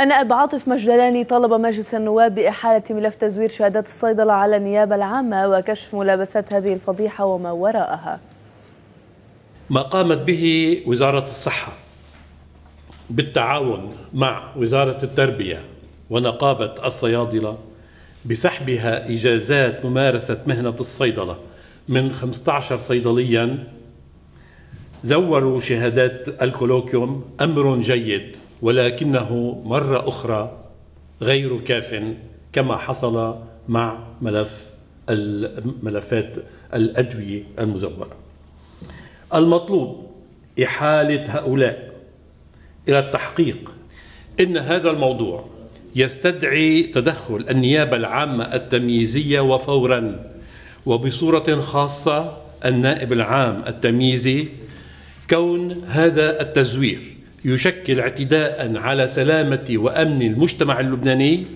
النائب عاطف مجدلاني طلب مجلس النواب بإحالة ملف تزوير شهادات الصيدلة على النيابة العامة وكشف ملابسات هذه الفضيحة وما وراءها. ما قامت به وزارة الصحة بالتعاون مع وزارة التربية ونقابة الصيادلة بسحبها إجازات ممارسة مهنة الصيدلة من 15 صيدليا. زوروا شهادات الكولوكيوم أمر جيد. ولكنه مرة أخرى غير كاف كما حصل مع ملف ملفات الأدوية المزورة. المطلوب إحالة هؤلاء إلى التحقيق إن هذا الموضوع يستدعي تدخل النيابة العامة التمييزية وفورا وبصورة خاصة النائب العام التمييزي كون هذا التزوير يشكل اعتداء على سلامة وأمن المجتمع اللبناني